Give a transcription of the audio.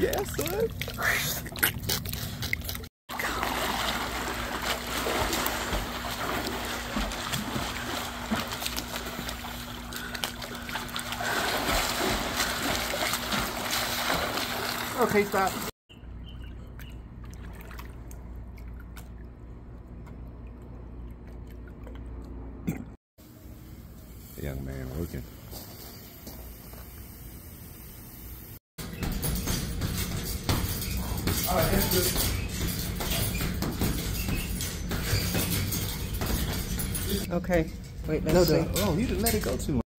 Yeah, son. Okay, stop. Young man working. Okay, wait, let's No, see. the, oh, you didn't let it go too much.